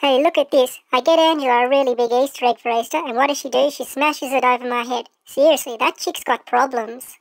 Hey, look at this. I get Angela a really big Easter egg for Easter, and what does she do? She smashes it over my head. Seriously, that chick's got problems.